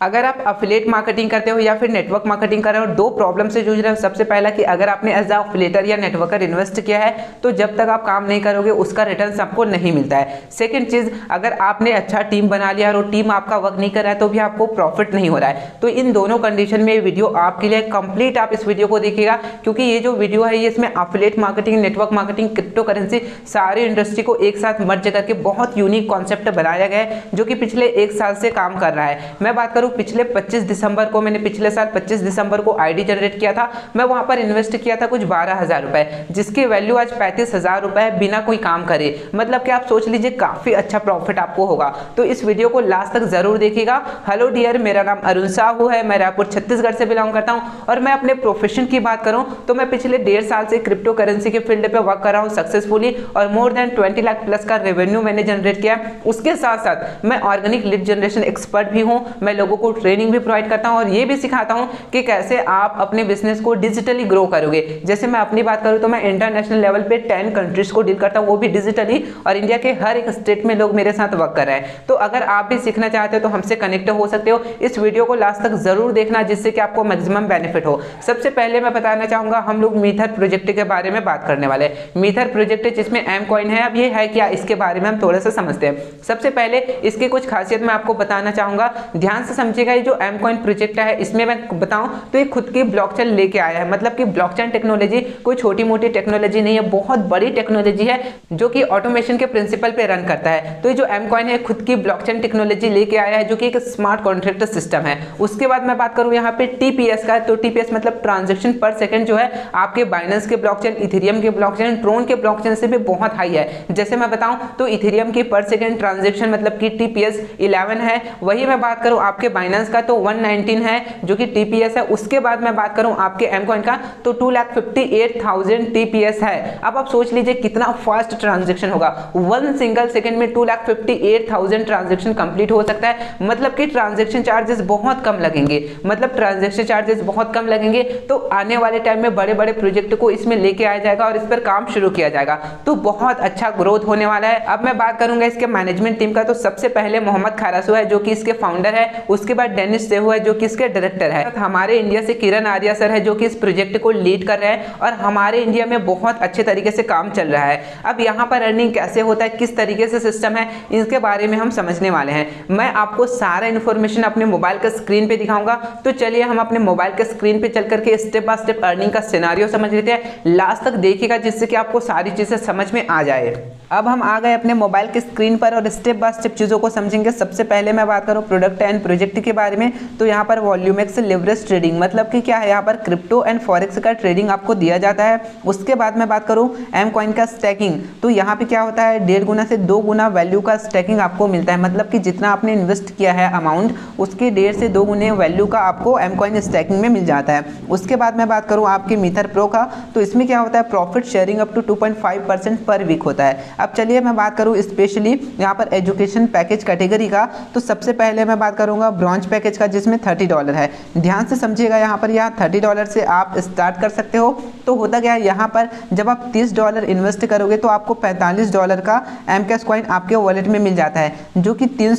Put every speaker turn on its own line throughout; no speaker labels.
अगर आप affiliate marketing करते हो या फिर नेटवर्क मार्केटिंग कर रहे हो, दो प्रॉब्लम से जूझ रहे हो। सबसे पहला कि अगर आपने एज अफिलेटर या नेटवर्कर इन्वेस्ट किया है तो जब तक आप काम नहीं करोगे, उसका रिटर्न आपको नहीं मिलता है। सेकेंड चीज़, अगर आपने अच्छा टीम बना लिया और टीम आपका वर्क नहीं कर रहा है तो भी आपको प्रॉफिट नहीं हो रहा है। तो इन दोनों कंडीशन में वीडियो आपके लिए कंप्लीट आप इस वीडियो को देखिएगा, क्योंकि ये जो वीडियो है, ये इसमें affiliate marketing network marketing crypto currency सारी इंडस्ट्री को एक साथ मर्ज करके बहुत यूनिक कॉन्सेप्ट बनाया गया है, जो कि पिछले एक साल से काम कर रहा है। मैं बात करूँ पिछले पच्चीस दिसंबर को, मैंने पिछले साल 25 दिसंबर को आईडी जनरेट किया था। मैं वहाँ पर इन्वेस्ट किया था कुछ बारह हज़ार रुपए, जिसकी वैल्यू आज पैंतीस हज़ार रुपए बिना कोई काम करे। मतलब कि आप सोच लीजिए, काफ़ी अच्छा प्रॉफिट आपको होगा। तो इस वीडियो को लास्ट तक ज़रूर देखिएगा। हेलो डियर मेरा नाम अरुण साहू है। मैं रायपुर, छत्तीसगढ़ से बिलोंग करता हूँ और मैं अपने प्रोफेशन की बात करूँ तो मैं पिछले डेढ़ साल से क्रिप्टो करेंसी के फ़ील्ड पे वर्क कर रहा हूँ सक्सेसफुली और more than twenty lakh plus का रेवेन्यू मैंने जनरेट किया उसके साथ साथ मैं ऑर्गेनिक लिड जनरेशन एक्सपर्ट भी हूँ। मैं लोगों को ट्रेनिंग भी प्रोवाइड करता हूँ और ये भी सिखाता हूँ कि कैसे आप अपने बिज़नेस को डिजिटली ग्रो करोगे। जैसे मैं अपनी बात करूँ तो मैं इंटरनेशनल लेवल पे टेन कंट्रीज़ को डील करता हूँ, वो भी डिजिटली और इंडिया के हर एक स्टेट में लोग मेरे साथ वर्क कर रहे हैं। तो अगर आप भी सीखना चाहते हो तो हमसे कनेक्ट हो सकते हो। इस वीडियो को लास्ट तक ज़रूर देखना जिससे कि आपको मैक्सिमम बेनिफिट हो। सबसे पहले मैं बताना चाहूँगा, हम लोग मीथर प्रोजेक्ट के बारे में बात करने वाले मीथर प्रोजेक्ट जिसमें एम कॉइन है, अब ये है क्या इसके बारे में हम थोड़ा सा समझते हैं। सबसे पहले इसकी कुछ खासियत मैं आपको बताना चाहूँगा। ध्यान से समझिएगा ये जो एम कॉइन प्रोजेक्ट है, इसमें मैं बताऊँ तो ये खुद की ब्लॉकचेन लेके आया है। मतलब कि ब्लॉकचेन टेक्नोलॉजी कोई छोटी मोटी टेक्नोलॉजी नहीं है, बहुत बड़ी टेक्नोलॉजी है, जो कि ऑटोमेशन के प्रिंसिपल पे रन करता है। तो ये जो एम कॉइन है खुद की ब्लॉकचेन टेक्नोलॉजी लेके आया है, जो कि एक स्मार्ट कॉन्ट्रैक्ट सिस्टम है। उसके बाद मैं बात करूँ यहाँ पे टीपीएस का। तो टीपीएस मतलब ट्रांजेक्शन पर सेकंड जो है, आपके बाइनेंस के ब्लॉकचेन इथेरियम के ब्लॉकचेन ट्रोन के ब्लॉकचेन से भी बहुत हाई है। जैसे मैं बताऊँ तो इथेरियम की पर सेकंड ट्रांजेक्शन मतलब कि टीपीएस 11 है। वही मैं बात करूँ आपके बाइनेंस का तो 119 है, जो कि टीपीएस है। उसके बाद मैं बात करूँ आपके एम कॉइन का तो two lakh fifty eight thousand TPS है। अब आप सोच लीजिए कितना फास्ट ट्रांजेक्शन होगा। वन सिंगल सेकंड में two lakh fifty eight thousand transaction complete हो सकता है। मतलब कि ट्रांजेक्शन चार्जेस बहुत कम लगेंगे। मतलब ट्रांजेक्शन चार्जेस बहुत कम लगेंगे। तो आने वाले टाइम में बड़े बड़े प्रोजेक्ट को इसमें लेके आया जाएगा और इस पर काम शुरू किया जाएगा। तो बहुत अच्छा ग्रोथ होने वाला है। अब मैं बात करूँगा इसके मैनेजमेंट टीम का। तो सबसे पहले मोहम्मद खारासू है, जो कि इसके फाउंडर है। उसके बाद डेनिस सेहू है, जो कि इसके डायरेक्टर है। हमारे इंडिया से किरण आर्या सर है, जो कि इस प्रोजेक्ट को लीड कर रहे हैं और हमारे इंडिया में बहुत अच्छे तरीके से काम चल रहा है। अब यहाँ पर अर्निंग कैसे होता है, किस तरीके से सिस्टम है, इसके बारे में हम समझने वाले हैं। मैं आपको सारा इन्फॉर्मेशन अपने मोबाइल के स्क्रीन पे दिखाऊँगा। तो चलिए हम अपने मोबाइल के स्क्रीन पर चल करके स्टेप बाय स्टेप अर्निंग का सिनारियो समझ लेते हैं। लास्ट तक देखिएगा, जिससे कि आपको सारी चीज़ें समझ में आ जाए। अब हम आ गए अपने मोबाइल के स्क्रीन पर और स्टेप बाय स्टेप चीज़ों को समझेंगे। सबसे पहले मैं बात करूँ प्रोडक्ट एंड प्रोजेक्ट के बारे में तो यहाँ पर वॉल्यूमेक्स लिवरेज ट्रेडिंग मतलब कि क्या है? यहाँ पर क्रिप्टो एंड फॉरेक्स का ट्रेडिंग आपको दिया जाता है। उसके बाद मैं बात करूँ एम कॉइन का स्टैकिंग तो यहाँ पे क्या होता है? डेढ़ गुना से दो गुना वैल्यू का स्टैकिंग आपको मिलता है। मतलब कि जितना आपने इन्वेस्ट किया है अमाउंट उसके डेढ़ से दो गुने वैल्यू का आपको एम कॉइन स्टैकिंग में मिल जाता है। उसके बाद मैं बात करूँ आपके मीथर प्रो का तो इसमें क्या होता है? Profit sharing up to two per week होता है। अब चलिए मैं बात करूँ स्पेशली यहाँ पर एजुकेशन पैकेज कैटेगरी का तो सबसे पहले मैं बात करूँगा ब्रॉन्ज पैकेज का, जिसमें थर्टी डॉलर है। ध्यान से समझिएगा यहाँ पर, यहाँ थर्टी डॉलर से आप स्टार्ट कर सकते हो। तो होता है, यहाँ पर जब आप तीस डॉलर इन्वेस्ट करोगे तो आपको पैंतालीस डॉलर का एम कैश कॉइन आपके वॉलेट में मिल जाता है, जो कि तीन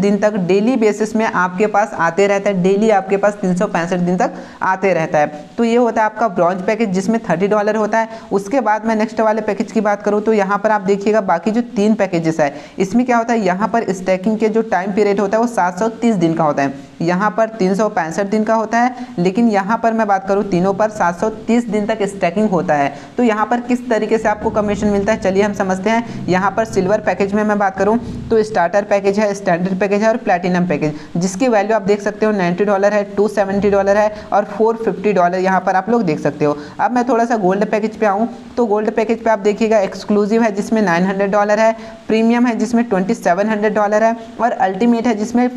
दिन तक डेली बेसिस में आपके पास आते रहता है। डेली आपके पास तीन दिन तक आते रहता है। तो ये होता है आपका ब्रॉन्ज पैकेज, जिसमें थर्टी डॉलर होता है। उसके बाद मैं नेक्स्ट वाले पैकेज की बात करूँ तो यहाँ पर आप देखिएगा, बाकी जो तीन पैकेजेस है, इसमें क्या होता है, यहाँ पर स्टैकिंग के जो टाइम पीरियड होता है, वो सात दिन का होता है। यहाँ पर तीन सौ पैंसठ दिन का होता है, लेकिन यहाँ पर मैं बात करूँ तीनों पर 730 दिन तक स्टैकिंग होता है। तो यहाँ पर किस तरीके से आपको कमीशन मिलता है, चलिए हम समझते हैं। यहाँ पर सिल्वर पैकेज में मैं बात करूँ तो स्टार्टर पैकेज है स्टैंडर्ड पैकेज है और प्लेटिनम पैकेज जिसकी वैल्यू आप देख सकते हो, नाइन्टी डॉलर है, टू डॉलर है और फोर डॉलर यहाँ पर आप लोग देख सकते हो। अब मैं थोड़ा सा गोल्ड पैकेज पे आऊँ तो गोल्ड पैकेज पे आप देखिएगा एक्सक्लूसिव है जिसमें 900 डॉलर है प्रीमियम है जिसमें 2700 डॉलर है और अल्टीमेट है जिसमें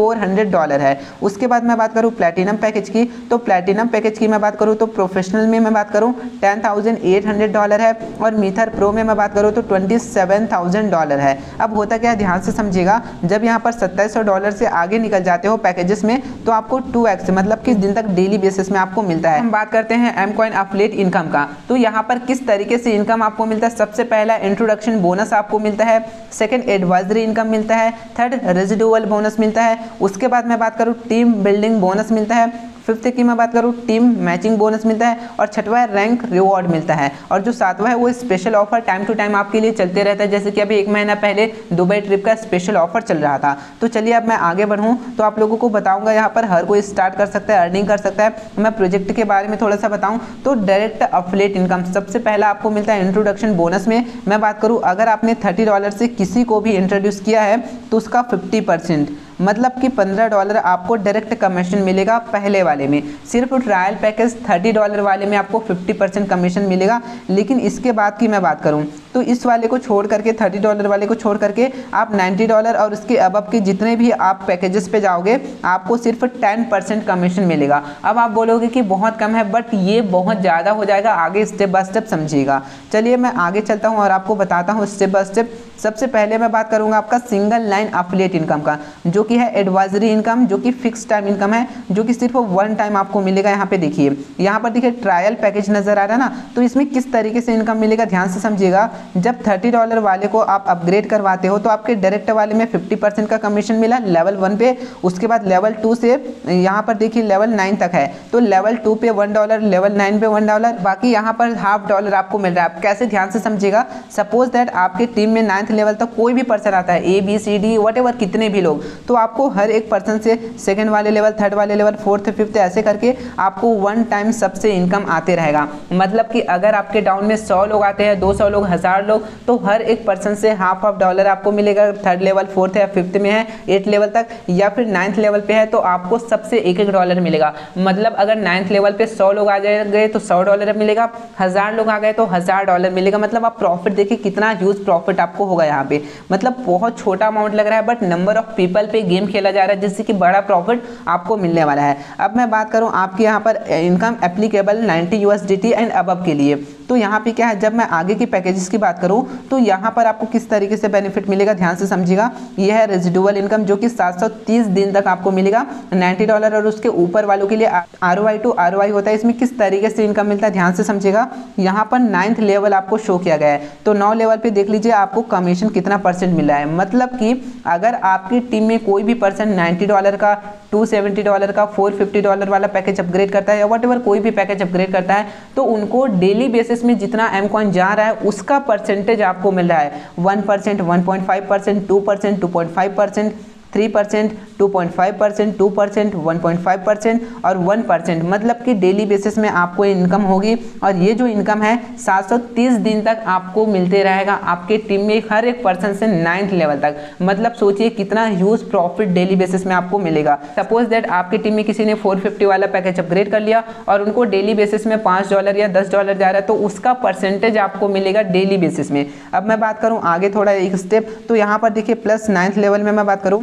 5400 डॉलर है। उसके बाद मैं बात करूँ प्लेटिनम पैकेज की तो प्लेटिनम पैकेज की मैं बात करूँ तो प्रोफेशनल में मैं बात करूँ 10,800 डॉलर है और मीथर प्रो में मैं बात करूँ तो 27,000 डॉलर है। अब होता क्या है? ध्यान से समझिएगा जब यहाँ पर सत्ताईस सौ डॉलर से आगे निकल जाते हो पैकेजेस में तो आपको टू एक्स मतलब किस दिन तक डेली बेसिस में आपको मिलता है? हम बात करते हैं एम कॉइन अपलेट इनकम का। तो यहाँ पर किस तरीके से इनकम आपको मिलता है? सबसे पहला इंट्रोडक्शन बोनस आपको मिलता है सेकेंड एडवाइजरी इनकम मिलता है थर्ड रेजिडुअल बोनस मिलता है उसके बाद मैं बात करूँ टीम बिल्डिंग बोनस मिलता है। फिफ्थ की मैं बात करूँ टीम मैचिंग बोनस मिलता है। और छठवा रैंक रिवॉर्ड मिलता है। और जो सातवा है, वो special offer time to time आपके लिए चलते रहता है। जैसे कि अभी एक महीना पहले दुबई ट्रिप का स्पेशल ऑफ़र चल रहा था। तो चलिए अब मैं आगे बढ़ूँ। तो आप लोगों को बताऊँगा, यहाँ पर हर कोई स्टार्ट कर सकता है अर्निंग कर सकता है। मैं प्रोजेक्ट के बारे में थोड़ा सा बताऊँ। तो डायरेक्ट अफलेट इनकम सबसे पहला आपको मिलता है इंट्रोडक्शन बोनस में। मैं बात करूँ, अगर आपने थर्टी डॉलर से किसी को भी इंट्रोड्यूस किया है तो उसका फिफ्टी परसेंट मतलब कि पंद्रह डॉलर आपको डायरेक्ट कमीशन मिलेगा पहले वाले में। सिर्फ़ ट्रायल पैकेज थर्टी डॉलर वाले में आपको फिफ्टी परसेंट कमीशन मिलेगा। लेकिन इसके बाद की मैं बात करूँ तो इस वाले को छोड़ करके, थर्टी डॉलर वाले को छोड़ करके आप नाइन्टी डॉलर और उसके अब के जितने भी आप पैकेजेस पे जाओगे, आपको सिर्फ़ टेन परसेंट कमीशन मिलेगा। अब आप बोलोगे कि बहुत कम है बट ये बहुत ज़्यादा हो जाएगा, आगे स्टेप बाय स्टेप समझिएगा। चलिए मैं आगे चलता हूँ और आपको बताता हूँ स्टेप बाय स्टेप सबसे पहले मैं बात करूँगा आपका सिंगल लाइन अफिलिएट इनकम का, जो कि है एडवाइजरी इनकम जो कि फिक्स टाइम इनकम है, जो कि सिर्फ़ वन टाइम आपको मिलेगा यहाँ पे देखिए। यहाँ पर देखिए ट्रायल पैकेज नज़र आ रहा है ना तो इसमें किस तरीके से इनकम मिलेगा, ध्यान से समझिएगा। जब थर्टी डॉलर वाले को आप अपग्रेड करवाते हो तो आपके डायरेक्ट वाले में फिफ्टी परसेंट का कमीशन मिला लेवल वन पे। उसके बाद लेवल टू से, यहाँ पर देखिए लेवल नाइन तक है। तो लेवल टू पे वन डॉलर, लेवल नाइन पे वन डॉलर, बाकी यहाँ पर हाफ़ डॉलर आपको मिल रहा है। आप कैसे ध्यान से समझिएगा। सपोज़ दैट आपकी टीम में नाइन्थ लेवल तक कोई भी पर्सन आता है A B C D what कितने भी लोग तो आपको हर एक पर्सन से सेकेंड वाले लेवल थर्ड वाले लेवल फोर्थ फिफ्थ ऐसे करके आपको वन टाइम सबसे इनकम आते रहेगा। मतलब कि अगर आपके डाउन में सौ लोग आते हैं, दो सौ लोग, हज़ार लोग तो हर एक पर्सन से हाफ़ हाफ़ डॉलर आपको मिलेगा। थर्ड लेवल फोर्थ या फिफ्थ में है एट लेवल तक, या फिर नाइन्थ लेवल पे है तो आपको सबसे एक एक डॉलर मिलेगा। मतलब अगर नाइन्थ लेवल पे सौ लोग आ जाएँगे तो सौ डॉलर मिलेगा। हज़ार लोग आ गए तो हज़ार डॉलर मिलेगा। मतलब आप प्रॉफिट देखिए, कितना ह्यूज प्रॉफिट आपको होगा यहाँ पे। मतलब बहुत छोटा अमाउंट लग रहा है बट नंबर ऑफ़ पीपल पे गेम खेला जा रहा है, जिससे कि बड़ा प्रॉफिट आपको मिलने वाला है। अब मैं बात करूँ आपके यहाँ पर income applicable ninety you and अब के लिए। तो यहाँ पे क्या है, जब मैं आगे की पैकेजेस की बात करूँ तो यहाँ पर आपको किस तरीके से बेनिफिट मिलेगा? ध्यान से समझिएगा। यह है रेजिडुअल इनकम जो कि 730 दिन तक आपको मिलेगा। 90 डॉलर और उसके ऊपर वालों के लिए आर ओ टू आर होता है। इसमें किस तरीके से इनकम मिलता है? ध्यान से समझिएगा। यहाँ पर नाइन्थ लेवल आपको शो किया गया है। तो नौ लेवल पर देख लीजिए आपको कमीशन कितना परसेंट मिला है। मतलब कि अगर आपकी टीम में कोई भी पर्सन नाइन्टी डॉलर का टू डॉलर का फोर डॉलर वाला पैकेज अपग्रेड करता है या वट कोई भी पैकेज अपग्रेड करता है तो उनको डेली बेसिस में जितना एम कॉइन जा रहा है, उसका परसेंटेज आपको मिल रहा है। One percent one point five percent two percent two point five percent three percent two point five percent two percent one point five percent और वन परसेंट मतलब कि डेली बेसिस में आपको इनकम होगी और ये जो इनकम है, सात सौ तीस दिन तक आपको मिलते रहेगा आपके टीम में हर एक पर्सन से नाइन्थ लेवल तक। मतलब सोचिए कितना ह्यूज प्रॉफिट डेली बेसिस में आपको मिलेगा। सपोज़ दैट आपकी टीम में किसी ने फोर फिफ्टी वाला पैकेज अपग्रेड कर लिया और उनको डेली बेसिस में पाँच डॉलर या दस डॉलर जा रहा है तो उसका परसेंटेज आपको मिलेगा डेली बेसिस में। अब मैं बात करूँ आगे थोड़ा एक स्टेप तो यहाँ पर देखिए प्लस नाइन्थ लेवल में मैं बात करूँ।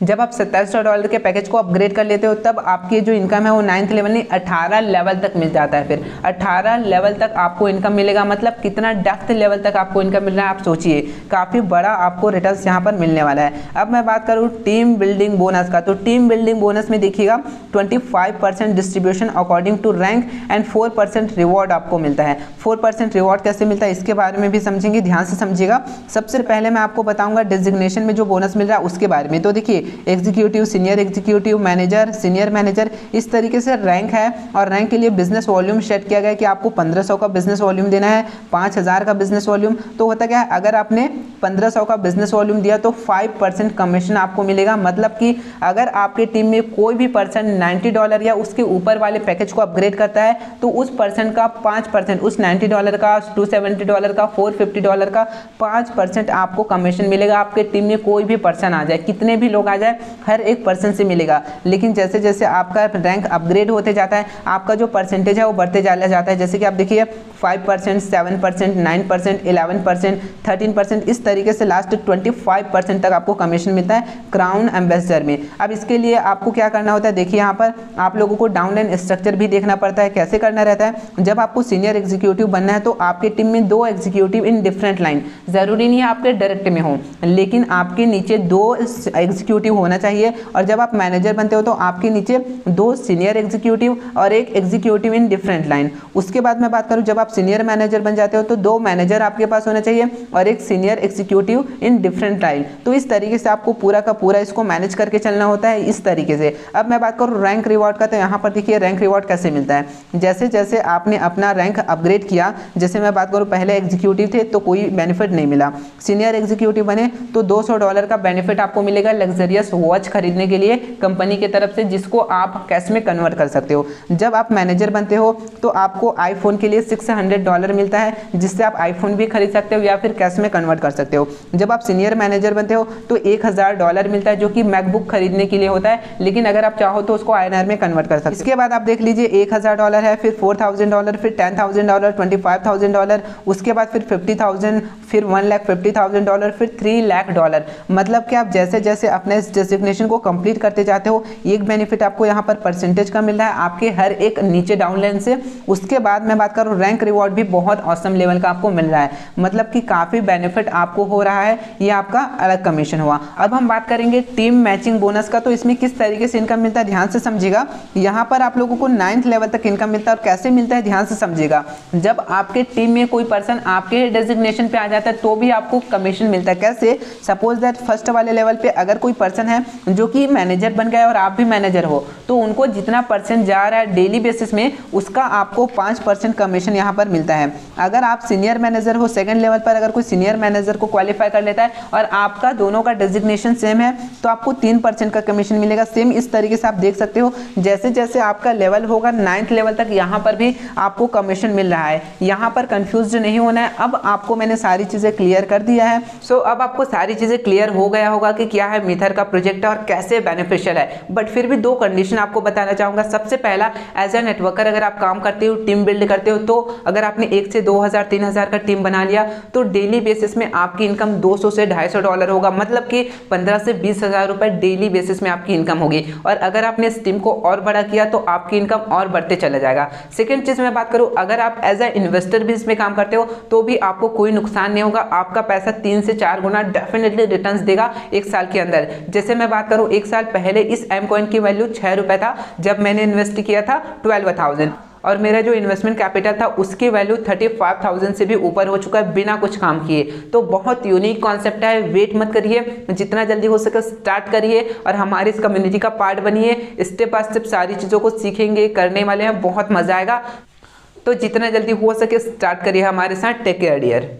जब आप सत्ताईस सौ डॉलर के पैकेज को अपग्रेड कर लेते हो, तब आपकी जो इनकम है वो नाइन्थ लेवल नहीं, अठारह लेवल तक मिल जाता है फिर। अठारह लेवल तक आपको इनकम मिलेगा मतलब कितना डेप्थ लेवल तक आपको इनकम मिल रहा है, आप सोचिए। काफ़ी बड़ा आपको रिटर्न यहाँ पर मिलने वाला है। अब मैं बात करूँ टीम बिल्डिंग बोनस का तो टीम बिल्डिंग बोनस में देखिएगा twenty distribution according to rank and four reward आपको मिलता है। फोर रिवॉर्ड कैसे मिलता है, इसके बारे में भी समझेंगे, ध्यान से समझिएगा। सबसे पहले मैं आपको बताऊँगा डिजिग्नेशन में जो बोनस मिल रहा है, उसके बारे में। तो देखिए executive senior executive manager senior manager इस तरीके से रैंक है और रैंक के लिए बिज़नेस वॉल्यूम सेट किया गया कि आपको 1500 का बिज़नेस वॉल्यूम देना है 5000 का बिज़नेस वॉल्यूम तो होता क्या है, अगर आपने 1500 का बिज़नेस वॉल्यूम दिया तो 5 परसेंट कमीशन आपको मिलेगा। मतलब कि अगर आपकी टीम में कोई भी पर्सन 90 डॉलर या उसके ऊपर वाले पैकेज को अपग्रेड करता है तो उस पर्सन का 5 परसेंट उस 90 डॉलर का 270 डॉलर का 450 डॉलर का 5 परसेंट आपको कमीशन मिलेगा। आपके टीम में कोई भी पर्सन आ जाए, कितने भी लोग आ जाए हर एक पर्सन से मिलेगा। लेकिन जैसे जैसे आपका रैंक अपग्रेड होते जाता है, आपका जो परसेंटेज है वो बढ़ते चला जाता है। जैसे कि आप देखिए five percent seven percent nine percent eleven percent thirteen percent इस तरीके से लास्ट ट्वेंटी फाइव परसेंट तक आपको कमीशन मिलता है क्राउन एम्बेसडर में। अब इसके लिए आपको क्या करना होता है? देखिए, यहाँ पर आप लोगों को डाउनलाइन स्ट्रक्चर भी देखना पड़ता है। कैसे करना रहता है? जब आपको सीनियर एग्जीक्यूटिव बनना है तो आपके टीम में दो एग्जीक्यूटिव इन डिफरेंट लाइन ज़रूरी नहीं है आपके डायरेक्ट में हो, लेकिन आपके नीचे दो एग्जीक्यूटिव एग्जीक्यूटिव होना चाहिए। और जब आप मैनेजर बनते हो तो आपके नीचे दो सीनियर एग्जीक्यूटिव और एक एग्जीक्यूटिव इन डिफरेंट लाइन उसके बाद मैं बात करूँ, जब आप सीनियर मैनेजर बन जाते हो तो दो मैनेजर आपके पास होना चाहिए और एक senior executive in different line तो इस तरीके से आपको पूरा का पूरा इसको मैनेज करके चलना होता है इस तरीके से। अब मैं बात करूँ रैंक रिवॉर्ड का तो यहाँ पर देखिए रैंक रिवॉर्ड कैसे मिलता है। जैसे जैसे आपने अपना रैंक अपग्रेड किया, जैसे मैं बात करूँ पहले एग्जीक्यूटिव थे तो कोई बेनिफिट नहीं मिला। सीनियर एग्जीक्यूटिव बने तो 200 डॉलर का बेनिफिट आपको मिलेगा लग्जरियस वॉच खरीदने के लिए कंपनी की तरफ़ से जिसको आप कैश में कन्वर्ट कर सकते हो जब आप मैनेजर बनते हो तो आपको आईफोन के लिए 600 डॉलर मिलता है जिससे आप आईफोन भी खरीद सकते हो या फिर कैश में कन्वर्ट कर सकते हो जब आप सीनियर मैनेजर बनते हो तो एक हज़ार डॉलर मिलता है जो कि मैकबुक खरीदने के लिए होता है लेकिन अगर आप चाहो तो उसको आई में कन्वर्ट कर सकते इसके बाद आप देख लीजिए एक हज़ार डॉलर है फिर फोर डॉलर फिर टेन डॉलर ट्वेंटी डॉलर उसके बाद फिर फिफ्टी फिर one lakh fifty thousand dollar फिर थ्री लाख डॉलर मतलब कि आप जैसे जैसे अपने इस डेजिग्नेशन को कंप्लीट करते जाते हो, एक बेनिफिट आपको यहाँ पर परसेंटेज का मिल रहा है, आपके हर एक नीचे डाउन लाइन से। उसके बाद मैं बात करूँ रैंक रिवॉर्ड भी बहुत औसम लेवल का आपको मिल रहा है। मतलब कि काफ़ी बेनिफिट आपको हो रहा है, ये आपका अलग कमीशन हुआ। अब हम बात करेंगे टीम मैचिंग बोनस का तो इसमें किस तरीके से इनकम मिलता है, ध्यान से समझिएगा। यहाँ पर आप लोगों को नाइन्थ लेवल तक इनकम मिलता है, और कैसे मिलता है, ध्यान से समझिएगा। जब आपके टीम में कोई पर्सन आपके डेजिग्नेशन पे आ जाता है तो भी आपको कमीशन मिलता है। कैसे? सपोज़ दैट फ़र्स्ट वाले लेवल पे अगर कोई पर्सन है जो कि मैनेजर बन गया और आप भी मैनेजर हो तो उनको जितना परसेंट जा रहा है डेली बेसिस में उसका आपको पाँच परसेंट कमीशन यहाँ पर मिलता है। अगर आप सीनियर मैनेजर हो सेकेंड लेवल पर अगर कोई सीनियर मैनेजर को क्वालिफाई कर लेता है और आपका दोनों का डेजिग्नेशन सेम है तो आपको तीन का कमीशन मिलेगा। सेम इस तरीके से आप देख सकते हो जैसे जैसे आपका लेवल होगा नाइन्थ लेवल तक यहाँ पर भी आपको कमीशन मिल रहा है। यहाँ पर कंफ्यूज नहीं होना है। अब आपको मैंने सारी चीज़ें क्लियर कर दिया है। सो so, अब आपको सारी चीज़ें क्लियर हो गया होगा कि क्या है मिथर का प्रोजेक्ट है और कैसे बेनिफिशियल है। बट फिर भी दो कंडीशन आपको बताना चाहूँगा। सबसे पहला एज ए नेटवर्कर अगर आप काम करते हो टीम बिल्ड करते हो तो अगर आपने एक से दो हज़ार, तीन हज़ार का टीम बना लिया तो डेली बेसिस में आपकी इनकम दो सौ से ढाई सौ डॉलर होगा। मतलब कि पंद्रह से बीस हज़ार रुपये डेली बेसिस में आपकी इनकम होगी। और अगर आपने इस टीम को और बड़ा किया तो आपकी इनकम और बढ़ते चला जाएगा। सेकेंड चीज़ मैं बात करूँ, अगर आप एज ए इन्वेस्टर भी इसमें काम करते हो तो भी आपको कोई नुकसान नहीं होगा। आपका पैसा तीन से चार गुना डेफिनेटली रिटर्न देगा एक साल के अंदर। जैसे मैं बात करूँ, एक साल पहले इस एम कॉइन की वैल्यू छः रुपये था, जब मैंने इन्वेस्ट किया था ट्वेल्व थाउज़ेंड और मेरा जो इन्वेस्टमेंट कैपिटल था, उसकी वैल्यू थर्टी फाइव थाउज़ेंड से भी ऊपर हो चुका है, बिना कुछ काम किए। तो बहुत यूनिक कॉन्सेप्ट है वेट मत करिए, जितना जल्दी हो सके स्टार्ट करिए और हमारी इस कम्युनिटी का पार्ट बनिए। स्टेप बाय स्टेप सारी चीज़ों को सीखेंगे, करने वाले हैं, बहुत मज़ा आएगा। तो जितना जल्दी हो सके स्टार्ट करिए हमारे साथ टेक केयर डियर